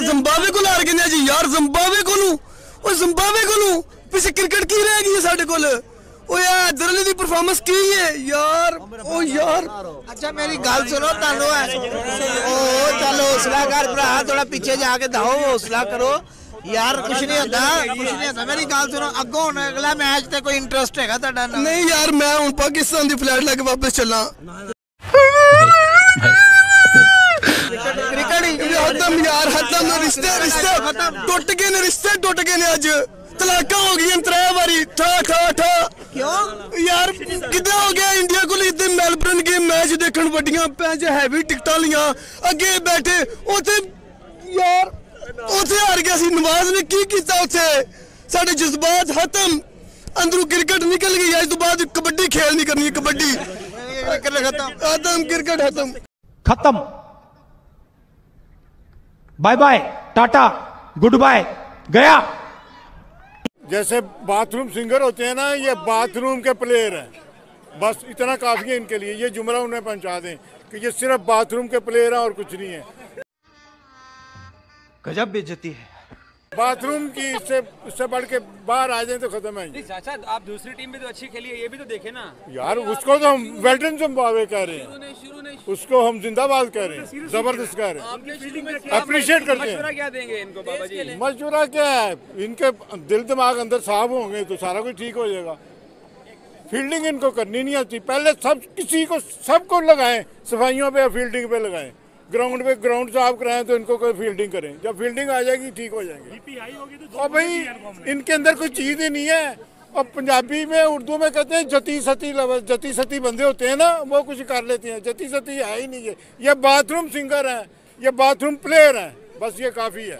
Zimbabwe ਕੋਲ ਹਾਰ ਗਏ ਨੇ ਜੀ ਯਾਰ ਜ਼ਿੰਬਾਬਵੇ ਕੋਲੋਂ ਉਹ ਜ਼ਿੰਬਾਬਵੇ ਕੋਲੋਂ ਪਿੱਛੇ ਕ੍ਰਿਕਟ ਕੀ ਰਹਿ ਗਈ ਹੈ ਸਾਡੇ ਕੋਲ ਓ ਯਾਰ ਇਧਰਲੇ ਦੀ ਪਰਫਾਰਮੈਂਸ ਕੀ ਹੈ ਯਾਰ ਓ ਯਾਰ ਅੱਛਾ ਮੇਰੀ ਗੱਲ ਸੁਣੋ ਤੁਹਾਨੂੰ ਹੈ ਓ ਚੱਲ ਹੌਸਲਾ ਕਰ ਭਰਾ ਥੋੜਾ ਪਿੱਛੇ ਜਾ ਕੇ ਦਓ ਹੌਸਲਾ ਕਰੋ ਯਾਰ ਕੁਛ ਨਹੀਂ ਹੁੰਦਾ ਕੁਛ ਨਹੀਂ ਹੁੰਦਾ ਮੇਰੀ ਗੱਲ ਸੁਣੋ ਅੱਗੋਂ ਹੁਣ ਅਗਲਾ ਮੈਚ ਤੇ ਕੋਈ ਇੰਟਰਸਟ ਹੈਗਾ ਤੁਹਾਡਾ ਨਾ ਨਹੀਂ ਯਾਰ ਮੈਂ ਹੁਣ ਪਾਕਿਸਤਾਨ ਦੀ ਫਲੈਟ ਲੈ ਕੇ ਵਾਪਸ ਚੱਲਾਂ खत्म यार खत्म रिश्ते रिश्ते। टूट गए ने रिश्ते टूट गए ने आज। तलाका हो गई त्रे बारी। ठा ठा ठा। क्यों? यार किधर हो गया? इंडिया को लेते मेलबर्न के मैच देखने बढ़िया पैसे हैवी टिकट लिया। अगे बैठे उसे यार उसे हार गया सी नवाज़ ने की किया उसे साढ़े जज्बात खत्म। अंदरू क्रिकेट निकल गई आज तो कबड्डी खेल नहीं करनी कबड्डी खत्म। खत्म। Bye bye tata good bye गया। जैसे बाथरूम सिंगर होते हैं ना ये बाथरूम के प्लेयर हैं। बस इतना काफ़ी है इनके लिए ये जुमरा उन्हें पहुँचा दें कि ये सिर्फ़ बाथरूम के प्लेयर हैं और कुछ नहीं है। गजब बेचती है। बाथरूम की इससे इससे बढ़ के बाहर आ जाए तो खत्म है आप दूसरी टीम भी तो अच्छी खेली है ये भी तो देखे ना। यार उसको तो हम वेल्टन जिम्बाब्वे कह रहे हैं। उसको हम जिंदाबाद कह रहे हैं। ज़बरदस्त कह रहे हैं। आपने शुरू में अप्रिशिएट करते मशवरा हैं। क्या देंगे इनको बाबा जी मशवरा क्या है? इनके दिल दिमाग अंदर साफ़ होंगे तो सारा कुछ ठीक हो जाएगा। फील्डिंग इनको करनी नहीं आती। पहले सब किसी को सबको लगाएँ सफाइयों पे या फील्डिंग पे लगाएँ। ग्राउंड पे ग्राउंड साफ़ कराएँ तो इनको कोई फील्डिंग करें। जब फील्डिंग आ जाएगी ठीक हो जाएँगे। तो और भाई इनके अंदर कोई चीज़ ही नहीं है। और पंजाबी में उर्दू में कहते हैं जती सती लव- जती सती बंदे होते हैं ना वो कुछ कर लेते हैं। जती सती है ही नहीं है ये बाथरूम सिंगर हैं ये बाथरूम प्लेयर हैं। बस ये काफ़ी है।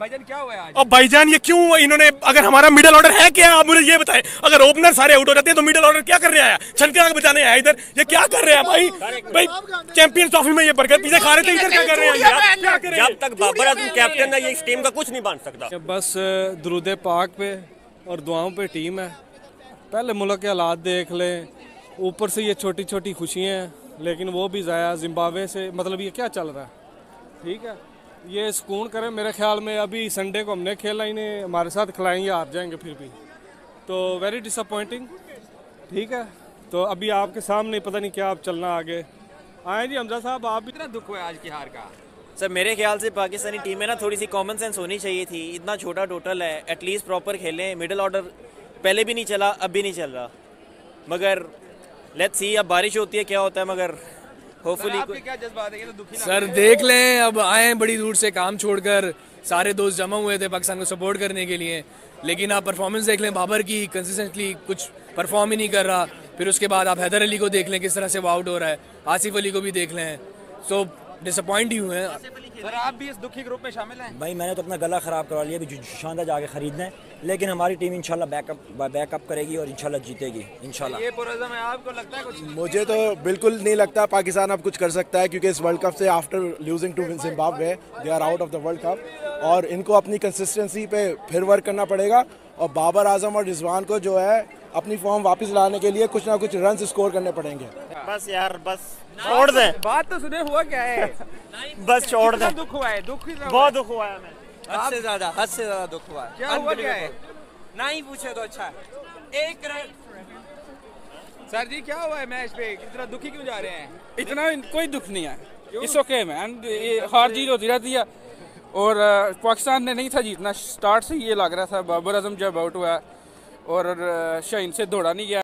भाईजान क्या हुआ है आज? अब भाईजान ये क्यों इन्होंने अगर हमारा मिडिल ऑर्डर है क्या? आप मुझे ये बताएँ अगर ओपनर सारे आउट हो जाते हैं तो मिडिल ऑर्डर क्या कर रहे हैं? छनके आगे बचाने आया इधर। ये क्या कर रहे हैं भाई? भाई चैंपियंस ट्रॉफी में ये बर्गर पीछे खा रहे थे इधर क्या कर रहे हैं? यार? क्या कर रहे हैं? जब तक बाबर आज़म कैप्टन है ये इस टीम का कुछ नहीं बन सकता। बस दरुद पाक पे और दुआओं पे टीम है। पहले मुल्क के हालात देख लें ऊपर से ये छोटी छोटी खुशियाँ हैं लेकिन वो भी ज़ाया जिम्बाब्वे से मतलब ये क्या चल रहा है? ठीक है? ये सुकून करें। मेरे ख्याल में अभी संडे को हमने खेला, इन्हें हमारे साथ खिलाएँगे, हार जाएँगे फिर भी। तो वेरी डिसअपॉइंटिंग ठीक है? तो अभी आपके सामने पता नहीं क्या आप चलना आगे। आए जी, हमजा साहब, आप भी कितना दुख हुआ आज की हार का? सर, मेरे ख्याल से पाकिस्तानी टीम में ना थोड़ी सी कॉमन सेंस होनी चाहिए थी। इतना छोटा टोटल है। एटलीस्ट प्रॉपर खेलें। मिडिल ऑर्डर पहले भी नहीं चला, अब भी नहीं चल रहा। मगर लेट्स सी अब बारिश होती है, क्या होता है, मगर होपफुली क्या जज्बात है? ये तो दुखी सर देख लें अब आए हैं बड़ी दूर से काम छोड़कर। सारे दोस्त जमा हुए थे पाकिस्तान को सपोर्ट करने के लिए। लेकिन आप परफॉर्मेंस देख लें बाबर की कंसिस्टेंटली कुछ परफॉर्म ही नहीं कर रहा। फिर उसके बाद आप हैदर अली को देख लें किस तरह से वो आउट हो रहा है। आसिफ अली को भी देख लें। सो डिसअपॉइंट ही हुए हैं। सर आप भी इस दुखी ग्रुप में शामिल हैं? भाई मैंने तो अपना गला ख़राब करवा लिया अभी शानदार जाके ख़रीदना है। लेकिन हमारी टीम इंशाल्लाह बैकअप बैकअप करेगी और इंशाल्लाह जीतेगी इंशाल्लाह। ये पुरज़म है आपको लगता है कुछ? मुझे तो बिल्कुल नहीं लगता पाकिस्तान अब कुछ कर सकता है क्योंकि इस वर्ल्ड कप से after losing to Zimbabwe they are out of the world cup और इनको अपनी कंसिस्टेंसी पे फिर वर्क करना पड़ेगा। और बाबर आज़म और रिजवान को जो है अपनी फॉर्म वापस लाने के लिए कुछ ना कुछ रन स्कोर करने पड़ेंगे। बस यार बस। छोड़ दे। बात तो सुने हुआ क्या है? बस छोड़ कितना दुख हुआ है? दुख बहुत दुख हुआ है हद से ज़्यादा हद से ज़्यादा दुख हुआ क्या हुआ क्या है? ना ही पूछे तो अच्छा एक रन। सर जी क्या हुआ है मैच पे? इतना दुखी क्यों जा रहे हैं? इतना कोई दुख नहीं है। इट्स ओके मैन हार जीत होती रहती है। और पाकिस्तान ने नहीं था जीतना। स्टार्ट से ये लग रहा था बाबर आज़म जब आउट हुआ और शाइन से दौड़ा नहीं गया।